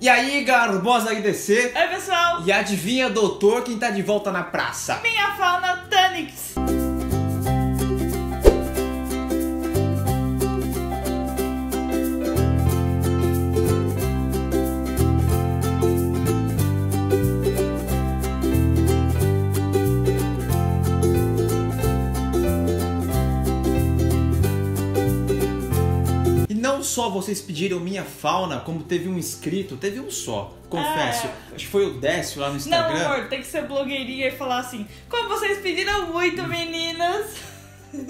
E aí, Garbosa IDC? Oi, pessoal! E adivinha, doutor, quem tá de volta na praça? Minha fauna Tanix! Só vocês pediram minha fauna, como teve um inscrito, teve um só, confesso. É. Acho que foi o Décio lá no Não, Instagram. amor, tem que ser blogueirinha e falar assim: Como vocês pediram muito, meninas!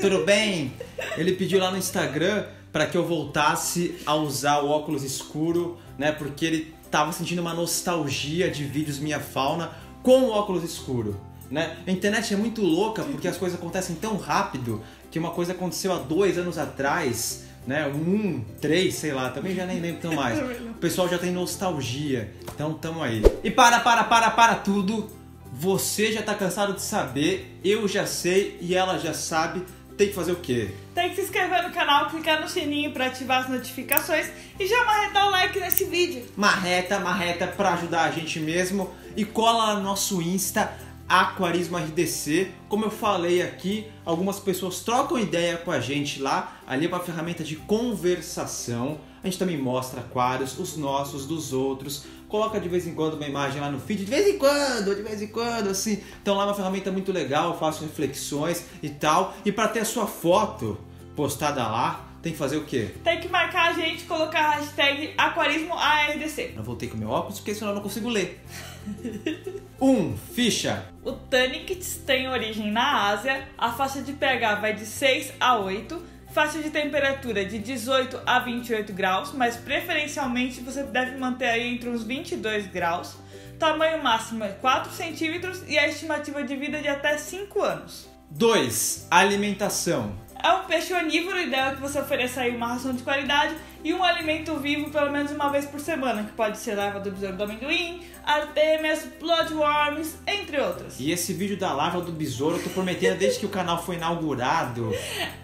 Tudo bem? Ele pediu lá no Instagram para que eu voltasse a usar o óculos escuro, né? Porque ele tava sentindo uma nostalgia de vídeos minha fauna com o óculos escuro, né? A internet é muito louca porque as coisas acontecem tão rápido que uma coisa aconteceu há dois anos atrás, né? Um, três, sei lá, também já nem lembro tão mais. O pessoal já tem nostalgia, então tamo aí. E para, para, para, para tudo. Você já tá cansado de saber, eu já sei e ela já sabe. Tem que fazer o quê? Tem que se inscrever no canal, clicar no sininho pra ativar as notificações e já marretar o like nesse vídeo. Marreta, marreta pra ajudar a gente mesmo. E cola lá no nosso Insta, Aquarismo RDC. Como eu falei aqui, algumas pessoas trocam ideia com a gente lá. Ali é uma ferramenta de conversação. A gente também mostra aquários, os nossos, dos outros. Coloca de vez em quando uma imagem lá no feed, de vez em quando, de vez em quando, assim. Então lá é uma ferramenta muito legal, eu faço reflexões e tal. E para ter a sua foto postada lá, tem que fazer o quê? Tem que marcar a gente, colocar a hashtag AquarismoARDC. Eu voltei com meu óculos porque senão eu não consigo ler. 1. Um, ficha. O Tanix tem origem na Ásia, a faixa de pH vai de 6 a 8, faixa de temperatura de 18 a 28 graus, mas preferencialmente você deve manter aí entre uns 22 graus. Tamanho máximo é 4 centímetros e a estimativa de vida é de até 5 anos. 2. Alimentação. É um peixe onívoro, o ideal é que você ofereça aí uma ração de qualidade e um alimento vivo pelo menos uma vez por semana, que pode ser larva do besouro do amendoim, artêmias, bloodworms, entre outras. E esse vídeo da larva do besouro, eu tô prometendo desde que o canal foi inaugurado.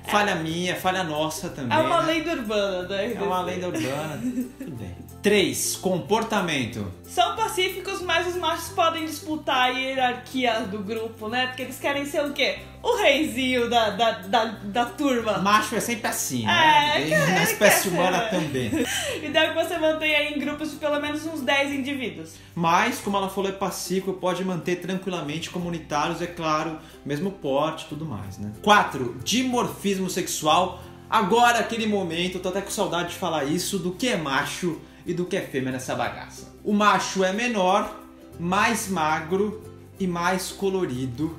Falha minha, falha nossa também. É uma né? lenda urbana, né? É uma lenda urbana. Tudo bem. 3. Comportamento. São pacíficos, mas os machos podem disputar a hierarquia do grupo, né? Porque eles querem ser o quê? O reizinho da, da, da, da turma. Macho é sempre assim, É, né? E quer- na espécie quer ser, humana né? também. Ideal que você mantenha aí em grupos de pelo menos uns 10 indivíduos. Mas, como ela falou, é pacífico, pode manter tranquilamente comunitários, é claro, mesmo porte e tudo mais, né? 4. Dimorfismo sexual. Agora, aquele momento, tô até com saudade de falar isso, do que é macho e do que é fêmea nessa bagaça. O macho é menor, mais magro e mais colorido.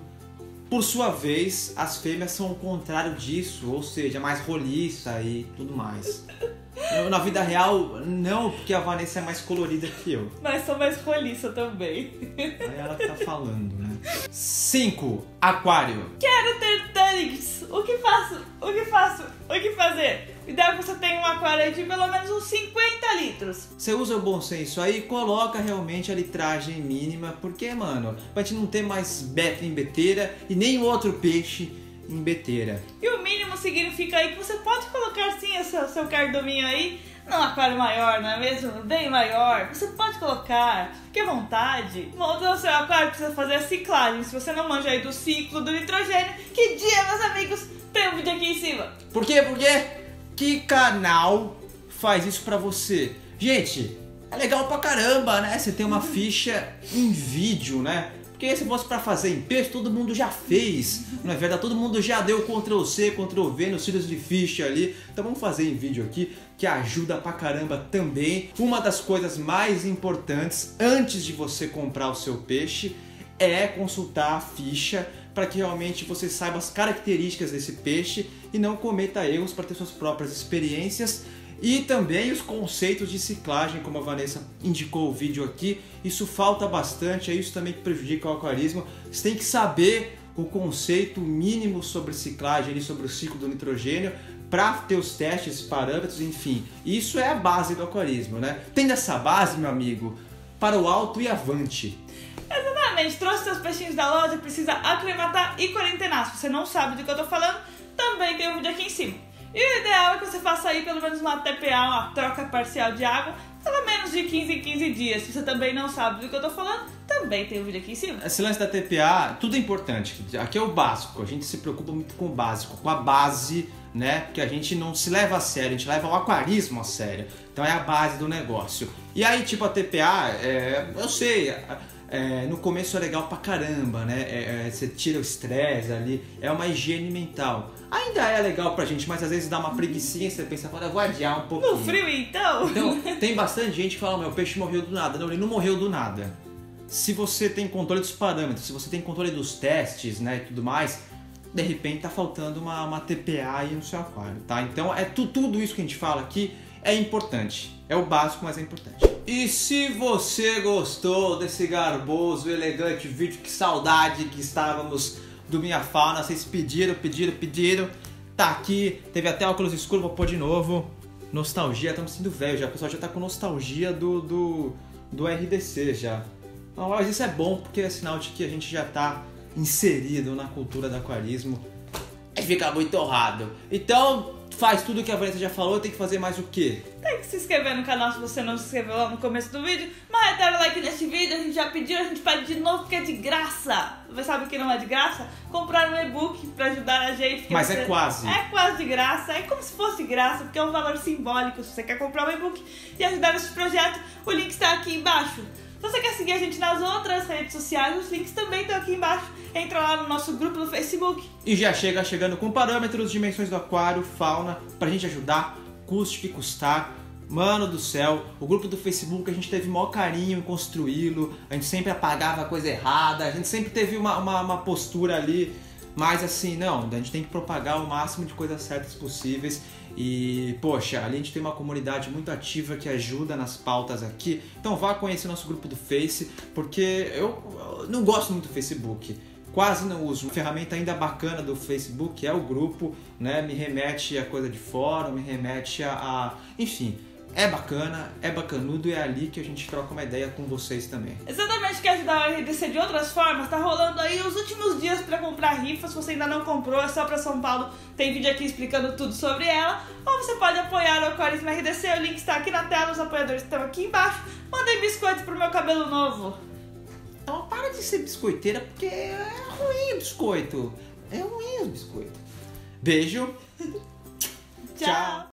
Por sua vez, as fêmeas são o contrário disso, ou seja, mais roliça e tudo mais. Na vida real, não, porque a Vanessa é mais colorida que eu. Mas sou mais roliça também. Aí ela tá falando, né? 5. Aquário. Quero ter Tanix. O que faço? O que faço? O que fazer? É que você tenha um aquário de pelo menos uns 50 litros. Você usa o bom senso aí, coloca realmente a litragem mínima, porque, mano, pra gente não ter mais beta em beteira e nem outro peixe em beteira. E o mínimo significa aí que você pode colocar sim o seu, seu cardominho aí num aquário maior, não é mesmo? Bem maior. Você pode colocar, fique à vontade. Montando o seu aquário precisa fazer a ciclagem. Se você não manja aí do ciclo do nitrogênio, que dia, meus amigos, tem um vídeo aqui em cima. Por quê? Por quê? Que canal faz isso pra você? Gente, é legal pra caramba, né? Você tem uma ficha em vídeo, né? Porque se fosse pra fazer em peixe, todo mundo já fez, não é verdade? Todo mundo já deu Ctrl C, Ctrl V nos cílios de ficha ali. Então vamos fazer em vídeo aqui, que ajuda pra caramba também. Uma das coisas mais importantes antes de você comprar o seu peixe é consultar a ficha para que realmente você saiba as características desse peixe e não cometa erros para ter suas próprias experiências e também os conceitos de ciclagem, como a Vanessa indicou o vídeo aqui. Isso falta bastante, é isso também que prejudica o aquarismo. Você tem que saber o conceito mínimo sobre ciclagem sobre o ciclo do nitrogênio para ter os testes, parâmetros, enfim. Isso é a base do aquarismo, né? Tendo essa base, meu amigo, para o alto e avante. Exatamente, trouxe seus peixinhos da loja, precisa aclimatar e quarentenar. Se você não sabe do que eu tô falando, também tem um vídeo aqui em cima. E o ideal é que você faça aí pelo menos uma TPA, uma troca parcial de água, pelo menos de 15 em 15 dias. Se você também não sabe do que eu tô falando, também tem um vídeo aqui em cima. Esse lance da TPA, tudo é importante. Aqui é o básico. A gente se preocupa muito com o básico, com a base, né? Porque a gente não se leva a sério, a gente leva o aquarismo a sério. Então é a base do negócio. E aí, tipo, a TPA, é, eu sei. É, no começo é legal pra caramba, né? É, é, você tira o estresse ali, é uma higiene mental. Ainda é legal pra gente, mas às vezes dá uma preguiça, você pensa, vou adiar um pouquinho. No frio, então? Então, tem bastante gente que fala, meu, o peixe morreu do nada. Não, ele não morreu do nada. Se você tem controle dos parâmetros, se você tem controle dos testes, né, e tudo mais, de repente tá faltando uma, uma TPA aí no seu aquário, tá? Então, é tu, tudo isso que a gente fala aqui é importante. É o básico, mas é importante. E se você gostou desse garboso, elegante vídeo, que saudade que estávamos do Minha Fauna, vocês pediram, pediram, pediram. Tá aqui, teve até óculos escuros, vou pôr de novo. Nostalgia, estamos sendo velho já, o pessoal já tá com nostalgia do, do, do RDC já. Mas isso é bom porque é sinal de que a gente já tá inserido na cultura do aquarismo. Aí fica muito honrado. Então, faz tudo que a Vanessa já falou, tem que fazer mais o quê? Tem que se inscrever no canal se você não se inscreveu lá no começo do vídeo. Marretar o like neste vídeo, a gente já pediu, a gente pede de novo porque é de graça. Você sabe que não é de graça? Comprar um e-book pra ajudar a gente. Mas é quase. É quase de graça, é como se fosse graça, porque é um valor simbólico. Se você quer comprar um e-book e ajudar nesse projeto, o link está aqui embaixo. Se você quer seguir a gente nas outras redes sociais, os links também estão aqui embaixo. Entra lá no nosso grupo no Facebook. E já chega chegando com parâmetros, dimensões do aquário, fauna, pra gente ajudar, custe que custar. Mano do céu, o grupo do Facebook a gente teve maior carinho em construí-lo, a gente sempre apagava a coisa errada, a gente sempre teve uma, uma, uma postura ali mas assim, não, a gente tem que propagar o máximo de coisas certas possíveis. E, poxa, ali a gente tem uma comunidade muito ativa que ajuda nas pautas aqui. Então vá conhecer nosso grupo do Face, porque eu, não gosto muito do Facebook. Quase não uso. Uma ferramenta ainda bacana do Facebook é o grupo, né? Me remete a coisa de fora, me remete a, a enfim, é bacana, é bacanudo e é ali que a gente troca uma ideia com vocês também. Exatamente, quer ajudar o RDC de outras formas? Tá rolando aí os últimos dias para comprar rifa. Se você ainda não comprou, é só para São Paulo. Tem vídeo aqui explicando tudo sobre ela. Ou você pode apoiar o Aquarismo RDC. O link está aqui na tela, os apoiadores estão aqui embaixo. Mandem biscoito pro meu cabelo novo. Então para de ser biscoiteira, porque é ruim o biscoito. É ruim o biscoito. Beijo. Tchau. Tchau.